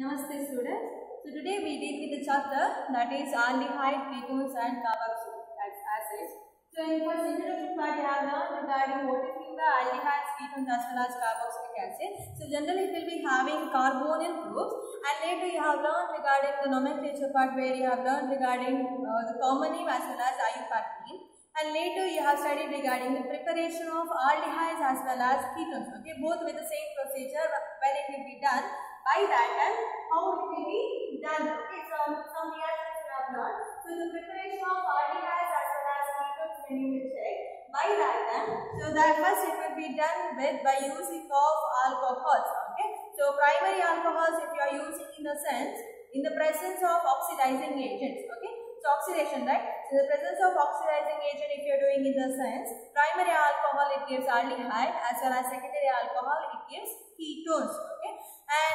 Namaste students. So today we deal with the chapter that is aldehyde, ketones and carboxylic acids. So in first introduction part we have learned regarding what is the aldehydes, ketones as well as carboxylic acid. So generally it will be having carbonyl groups and later you have learned regarding the nomenclature part where you have learned regarding uh, the common name as well as IUPAC name. And later you have studied regarding the preparation of aldehydes as well as ketones. Okay, both with the same procedure where it will be done by that and how it will be done. Okay, so some reactions we have learned. So the preparation of aldehydes as well as ketones when you will check by that and so that first it will be done with by using of alcohols. Okay, so primary alcohols if you are using in the sense in the presence of oxidizing agents. Okay. So oxidation, right? So the presence of oxidizing agent if you are doing in the sense, primary alcohol it gives aldehyde as well as secondary alcohol it gives ketones.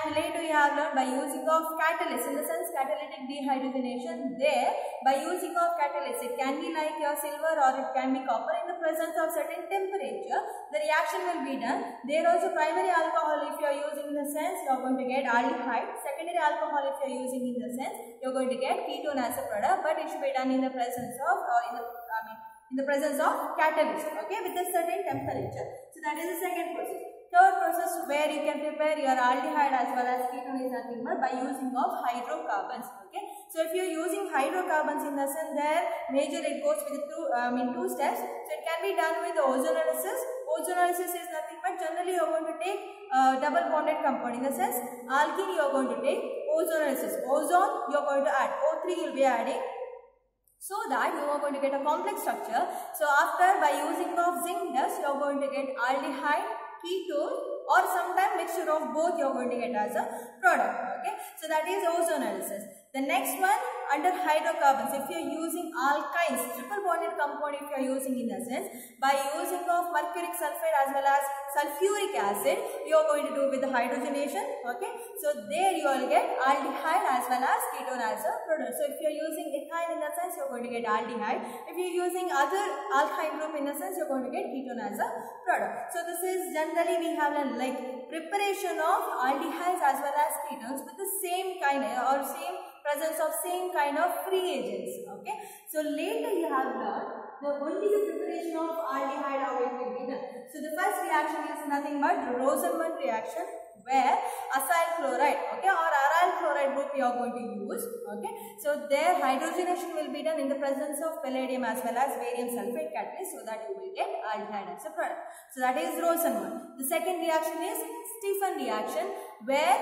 Later you have learned by using of catalyst in the sense catalytic dehydrogenation there by using of catalyst it can be like your silver or it can be copper in the presence of certain temperature the reaction will be done. There also primary alcohol if you are using in the sense you are going to get aldehyde. Secondary alcohol if you are using in the sense you are going to get ketone as a product but it should be done in the presence of or in the I mean in the presence of catalyst okay with a certain temperature. So that is the second process. Third process where you can prepare your aldehyde as well as ketone is nothing but by using of hydrocarbons. Okay. So if you are using hydrocarbons in the sense there major it goes with two I mean two steps. So it can be done with the ozonolysis. Ozonolysis is nothing but generally you are going to take uh, double bonded compound in the sense alkene you are going to take ozonolysis. Ozone you are going to add O3 you will be adding so that you are going to get a complex structure. So after by using of zinc dust you are going to get aldehyde, ketone or sometime mixture of both you are going to get as a product. Okay. So that is ozonolysis. The next one under hydrocarbons if you are using alkynes triple bonded compound if you are using in the sense by using of mercuric sulfate as well as sulfuric acid you are going to do with the hydrogenation okay? So there you will get aldehyde as well as ketone as a product. So if you are using ethyl in the sense you are going to get aldehyde. If you are using other alkyne group in the sense you are going to get ketone as a product. So this is generally we have a like preparation of aldehydes as well as ketones with the same kind or same presence of same kind of free agents okay? So later you have learned the only preparation of aldehyde will be done so the first reaction is nothing but Rosenmund reaction where acyl chloride okay or aryl chloride group you are going to use okay. So their hydrogenation will be done in the presence of palladium as well as barium sulfate catalyst so that you will get aldehyde as a product. So that is Rosenmund the second reaction is stephen reaction where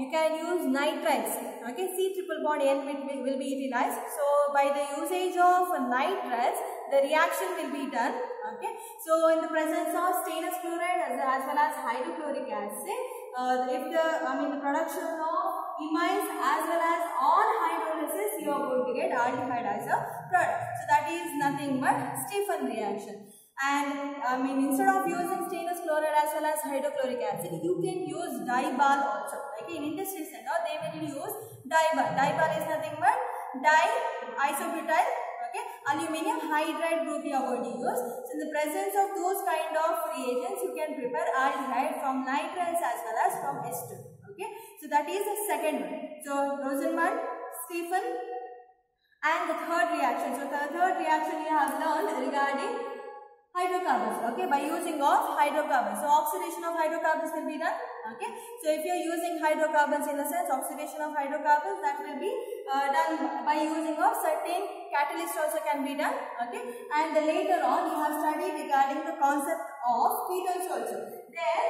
you can use nitriles okay c triple bond n will, be utilized. So by the usage of nitriles the reaction will be done. Okay so in the presence of stannous chloride as, as well as hydrochloric acid uh, if the i mean the production of imines as well as on hydrolysis you are going to get aldehyde as a product. So that is nothing but stephen reaction. And I mean instead of using stannous chloride as hydrochloric acid. You can use dibal also. Like in industry center they will use dibal. Dibal is nothing but di isobutyl okay? Aluminium hydride group you going to use. So in the presence of those kind of reagents you can prepare aldehyde from nitriles as well as from ester okay? So that is the second one. So Rosenmund stephen and the third reaction. So the third reaction you have learned regarding hydrocarbons okay? By using of hydrocarbons. So oxidation of hydrocarbons will be done okay? So if you are using hydrocarbons in the sense oxidation of hydrocarbons that will be uh, done by using of certain catalyst also can be done okay? And later on you have studied regarding the concept of ketones also. There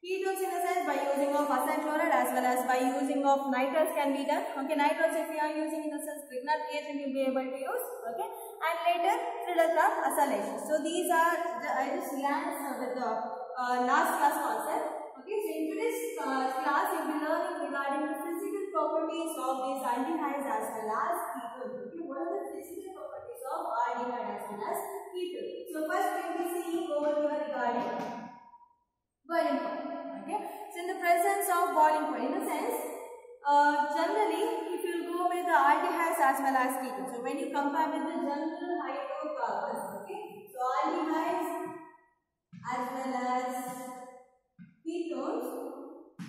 the by using of acyl chloride as well as by using of nitriles can be done. Okay nitriles if you are using in the sense Grignard reagent you will be able to use. Okay and later Friedel-Crafts acylation. So these are the, I just glanced with the uh, last class concept. Okay so in today's uh, class you will be learning regarding the physical properties of these aldehydes as well as ketones okay what are the physical properties of aldehyde as well as ketone so first we will be seeing as well as ketone. So when you compare with the general hydrocarbons, okay, so aldehydes as well as ketones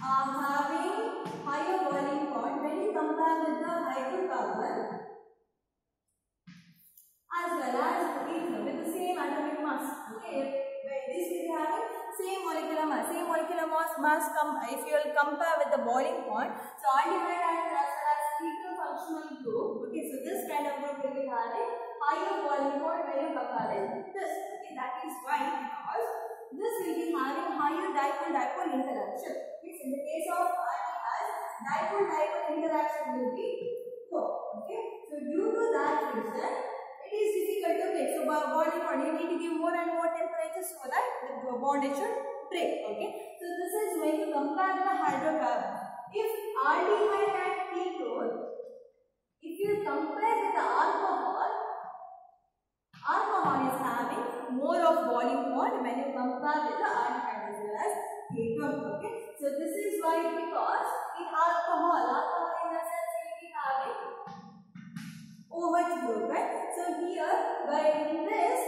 are having higher boiling point when you compare with the hydrocarbon as well as ketone with the same atomic mass. Okay, where this is having same molecular mass, same molecular mass, mass come, if you will compare with the boiling point, so aldehyde as well as functional group kind of group will be having higher boiling point when you this, okay, that is why because this will be having higher dipole-dipole interaction. Yes, in the case of aldehyde, dipole-dipole interaction will be poor, okay. So due to that reason, it is difficult to break. So bonding bond, you need to give more and more temperature so that the bond should break. Okay. So this is when you compare the hydrocarbon. If aldehyde and ketone, if you compare with the alcohol, alcohol is having more of boiling point when you compare with the aldehyde as ketone. Okay. So this is why because in alcohol, alcohol in the sense will be having OH group, right? So here, by this,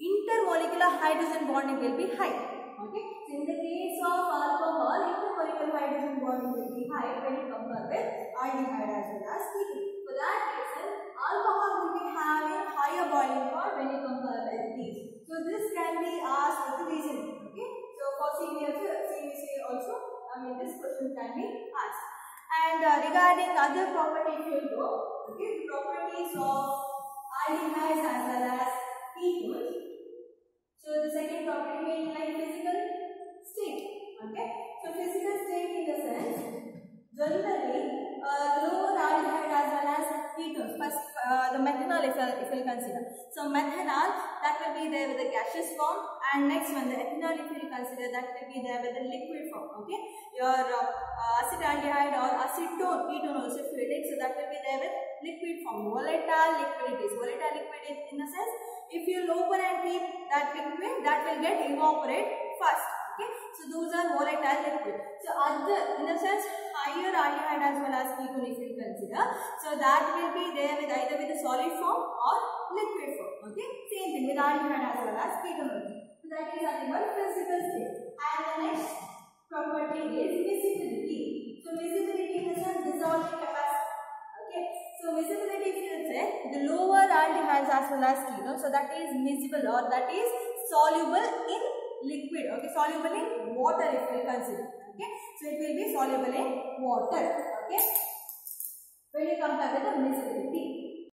intermolecular hydrogen bonding will be high. Okay. So in the case of alcohol, intermolecular hydrogen bonding will be high when you compare with aldehyde as well as ketone. For that reason, alcohol will be having higher boiling point when you compare with these. So this can be asked with the reason. Okay. So for senior CVC also, I mean this question can be asked. And uh, regarding other property if you go, okay, the properties of aldehydes as well as ketones. So the second property being like physical state. Okay. So physical state in the sense, generally uh, as well as ketones. First, uh, the methanal if you you consider. So methanal that will be there with the gaseous form, and next one the ethanal if you consider that will be there with the liquid form. Okay. Your uh, acetaldehyde or acetone ketone also if you take, so that will be there with liquid form. Volatile liquid is. Volatile liquid in, in the sense if you open and keep that liquid that will get evaporate first. Okay. So those are volatile liquid. So other in the sense higher aldehyde as well as ketone if you consider. So that will be there with either with a solid form or liquid form. Okay. Same thing with aldehyde as well as ketone. So that is nothing but physical state. And the next property is visibility. So visibility in the dissolving capacity. Okay. So visibility say the lower aldehydes as well as ketone. So that is miscible or that is soluble in liquid. Okay. Soluble in water if you consider. Okay. So it will be soluble in water. Okay. When you compare with the miscibility.